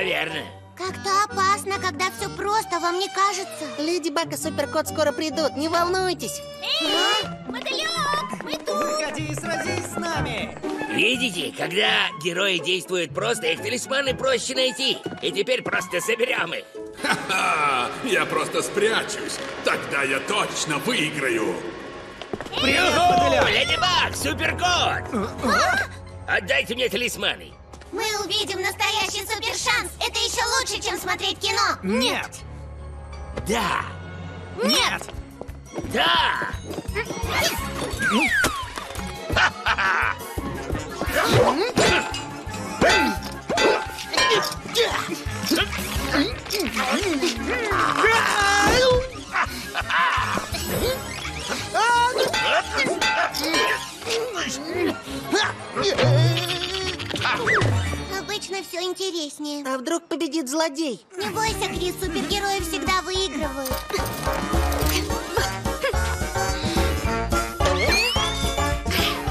Все верно. Как-то опасно, когда все просто, вам не кажется? Леди Баг и Суперкот скоро придут, не волнуйтесь. Мотылек, мы тут! Выходи и сразись с нами! Видите, когда герои действуют просто, их талисманы проще найти. И теперь просто соберем их. Ха-ха! Я просто спрячусь. Тогда я точно выиграю. О, Леди Баг, Суперкот! Отдайте мне талисманы. Мы увидим настоящий супершанс! Это еще лучше, чем смотреть кино! Нет! Да, Нет! да. Злодей? Не бойся, Крис, супергерои всегда выигрывают.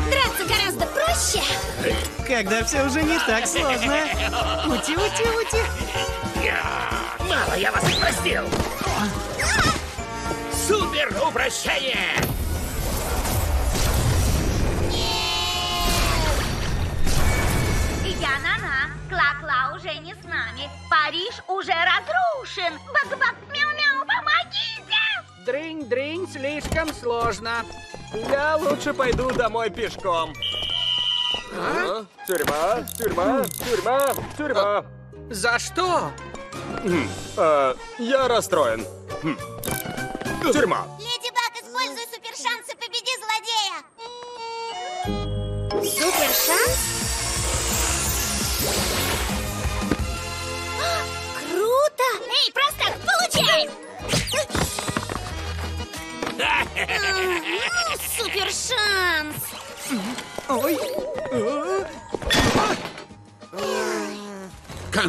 Драться гораздо проще. Когда все уже не так сложно. Ути, ути, ути. Мало я вас простил. Супер упрощение! Уже разрушен. Бак-бак, мяу-мяу, помогите! Дрынь-дрынь, слишком сложно. Я лучше пойду домой пешком. А? Тюрьма, тюрьма, тюрьма, тюрьма. За что? Э, я расстроен. Хм. Тюрьма. Леди Баг, используй супершанс и победи злодея. Супершанс?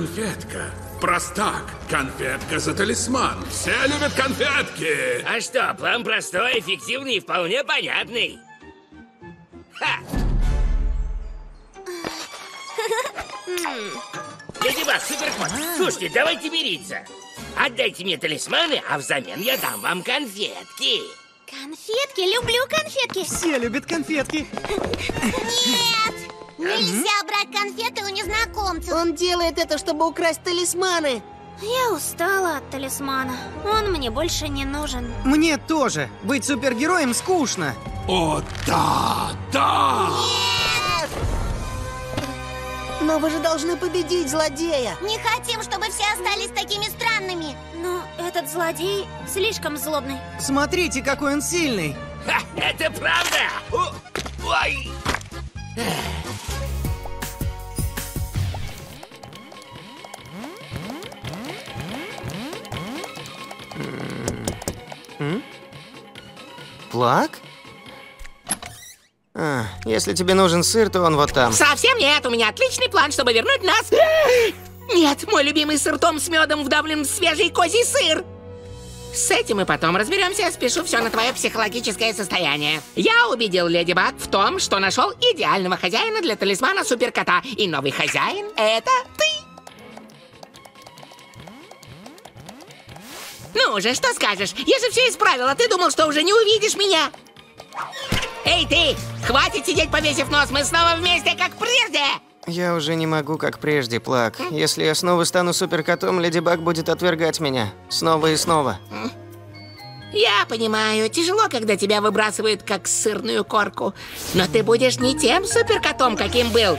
Конфетка. Простак. Конфетка за талисман. Все любят конфетки. А что, план простой, эффективный и вполне понятный. Ха! Леди Баг, Суперкот, слушайте, давайте мириться. Отдайте мне талисманы, а взамен я дам вам конфетки. Конфетки, люблю конфетки! Все любят конфетки. Нет! Нельзя брать конфеты у незнакомцев! Он делает это, чтобы украсть талисманы. Я устала от талисмана. Он мне больше не нужен. Мне тоже. Быть супергероем скучно. О, да, да! Но вы же должны победить злодея. Не хотим, чтобы все остались такими странными. Но этот злодей слишком злобный. Смотрите, какой он сильный. Ха, это правда! О, Ой! Плак? А, если тебе нужен сыр, то он вот там. Совсем нет, у меня отличный план, чтобы вернуть нас. Нет, мой любимый сыр Том с медом вдавлен в свежий козий сыр. С этим мы потом разберемся, я спешу все на твое психологическое состояние. Я убедил Леди Баг в том, что нашел идеального хозяина для талисмана суперкота. И новый хозяин — это ты. Ну же, что скажешь? Я же все исправил, а ты думал, что уже не увидишь меня. Эй, ты! Хватит сидеть, повесив нос, мы снова вместе, как прежде! Я уже не могу, как прежде, Плак. Если я снова стану суперкотом, Леди Баг будет отвергать меня. Снова и снова. Я понимаю, тяжело, когда тебя выбрасывают как сырную корку. Но ты будешь не тем суперкотом, каким был.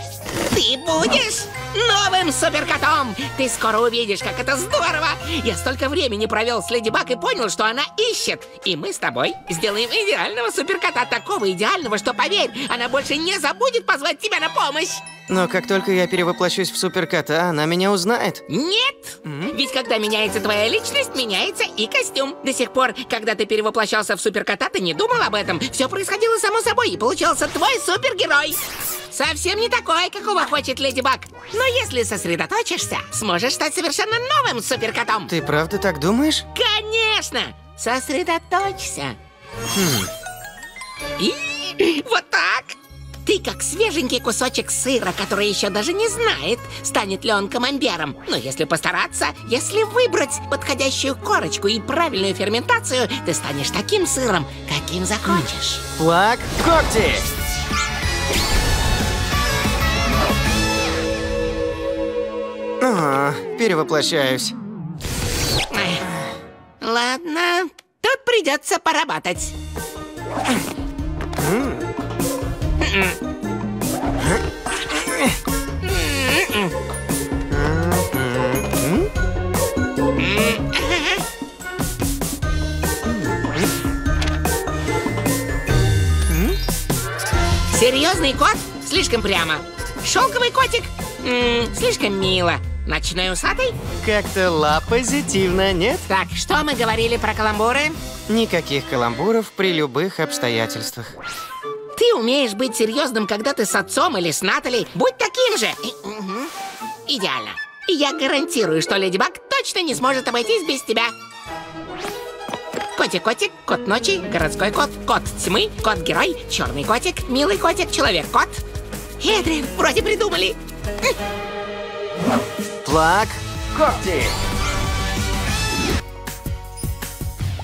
Ты будешь новым суперкотом! Ты скоро увидишь, как это здорово! Я столько времени провел с Леди Баг и понял, что она ищет. И мы с тобой сделаем идеального суперкота, такого идеального, что, поверь, она больше не забудет позвать тебя на помощь. Но как только я перевоплощусь в суперкота, она меня узнает. Нет! Ведь когда меняется твоя личность, меняется и костюм. До сих пор, когда ты перевоплощался в суперкота, ты не думал об этом. Все происходило само собой, и получался твой супергерой. Совсем не такой, какого хочет Леди Баг. Но если сосредоточишься, сможешь стать совершенно новым суперкотом. Ты правда так думаешь? Конечно! Сосредоточься. И вот так. Ты как свеженький кусочек сыра, который еще даже не знает, станет ли он камамбером. Но если постараться, если выбрать подходящую корочку и правильную ферментацию, ты станешь таким сыром, каким захочешь. Плак, когти! А, перевоплощаюсь. Ладно, тут придется поработать. Серьезный кот? Слишком прямо. Шелковый котик? М, слишком мило. Ночной усатый? Как-то ла позитивно, нет? Так, что мы говорили про каламбуры? Никаких каламбуров при любых обстоятельствах. Ты умеешь быть серьезным, когда ты с отцом или с Натали. Будь таким же. Идеально. Я гарантирую, что Леди Баг точно не сможет обойтись без тебя. Котик-котик, кот ночи, городской кот, кот тьмы, кот-герой, черный котик, милый котик, человек-кот. Эдрин, вроде придумали. Плак, когти!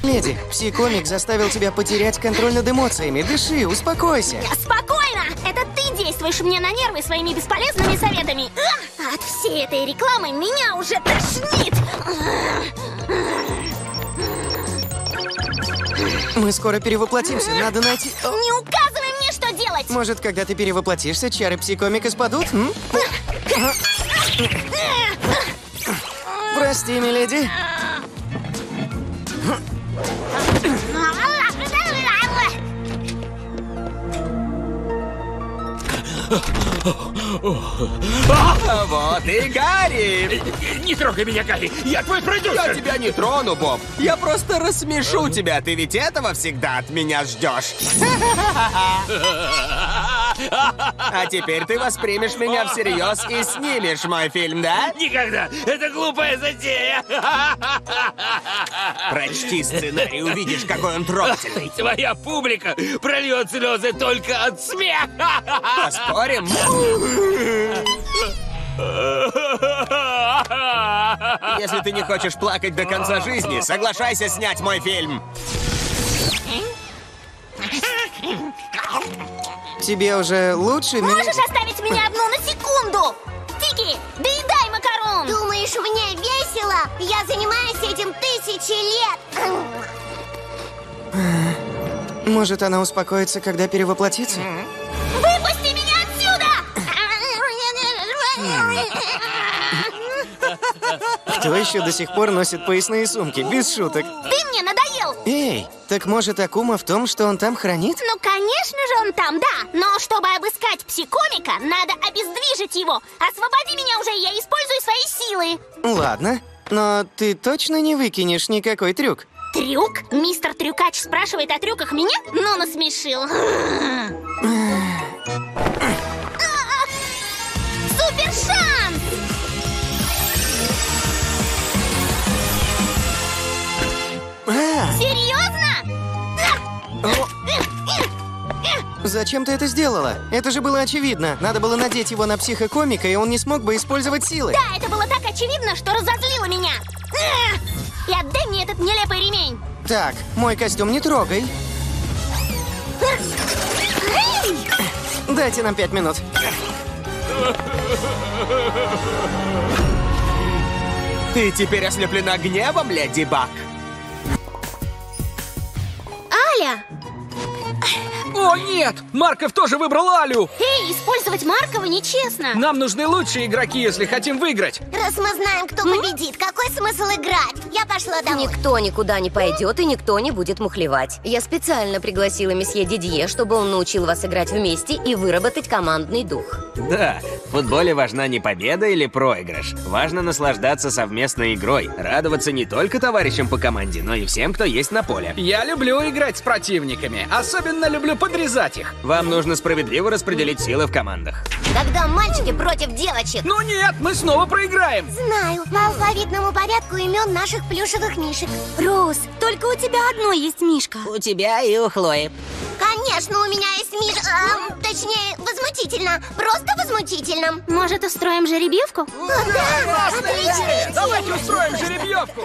Леди, пси-комик заставил тебя потерять контроль над эмоциями. Дыши, успокойся. Спокойно! Это ты действуешь мне на нервы своими бесполезными советами. А! От всей этой рекламы меня уже тошнит. Мы скоро перевоплотимся, надо найти... Не указывай мне, что делать! Может, когда ты перевоплотишься, чары пси-комика спадут? м? Прости, миледи. Вот и Гарри! Не трогай меня, Гарри! Я твой Я продюсер! тебя не трону, Боб. Я просто рассмешу тебя. Ты ведь этого всегда от меня ждешь. А теперь ты воспримешь меня всерьез и снимешь мой фильм, да? Никогда! Это глупая затея! Прочти сценарий, увидишь, какой он трогательный. Твоя публика прольет слезы только от смеха! Поспорим? Если ты не хочешь плакать до конца жизни, соглашайся снять мой фильм. Тебе уже лучше, Можешь оставить меня одну на секунду? Тики, доедай макарон! Думаешь, мне весело? Я занимаюсь этим тысячи лет! Может, она успокоится, когда перевоплотится? Выпусти меня отсюда! Кто еще до сих пор носит поясные сумки? Без шуток. Ты мне надоел! Эй, так может Акума в том, что он там хранит? Ну, конечно же, он там, да. Но чтобы обыскать психомика, надо обездвижить его. Освободи меня уже, я использую свои силы. Ладно, но ты точно не выкинешь никакой трюк? Трюк? Мистер Трюкач спрашивает о трюках меня? Ну, насмешил. зачем ты это сделала? Это же было очевидно. Надо было надеть его на психокомика, и он не смог бы использовать силы. Да, это было так очевидно, что разозлило меня. И отдай мне этот нелепый ремень. Так, мой костюм не трогай. Дайте нам пять минут. Ты теперь ослеплена гневом, леди Баг? Аля! О, нет! Марков тоже выбрал Алю! Эй, использовать Маркова нечестно. Нам нужны лучшие игроки, если хотим выиграть. Раз мы знаем, кто победит, какой смысл играть? Я пошла домой. Никто никуда не пойдет и никто не будет мухлевать. Я специально пригласила месье Дидье, чтобы он научил вас играть вместе и выработать командный дух. Да, в футболе важна не победа или проигрыш. Важно наслаждаться совместной игрой, радоваться не только товарищам по команде, но и всем, кто есть на поле. Я люблю играть с противниками. Особенно люблю подрезать их. Вам нужно справедливо распределить силы в командах. Когда мальчики против девочек. Ну нет, мы снова проиграем. Знаю, по алфавитному порядку имен наших плюшевых мишек. Роуз, только у тебя одной есть Мишка. У тебя и у Хлои. Конечно, у меня есть мир... а, точнее, возмутительно. Просто возмутительно. Может, устроим жеребьевку? О, да, отличная идея. Давайте устроим жеребьевку!